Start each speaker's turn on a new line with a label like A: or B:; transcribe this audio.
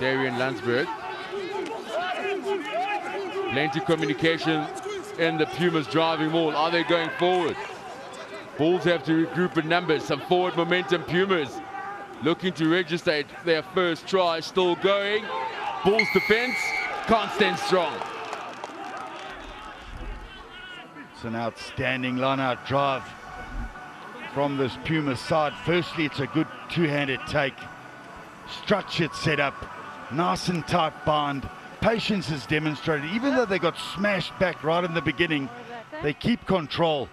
A: Darian Landsberg. Plenty communication in the Pumas driving ball. Are they going forward? Bulls have to regroup in numbers. Some forward momentum. Pumas looking to register their first try. Still going. Bulls defense can't stand strong.
B: It's an outstanding line-out drive from this Puma side. Firstly, it's a good two-handed take. Structured setup, nice and tight bind. Patience is demonstrated. Even though they got smashed back right in the beginning, they keep control.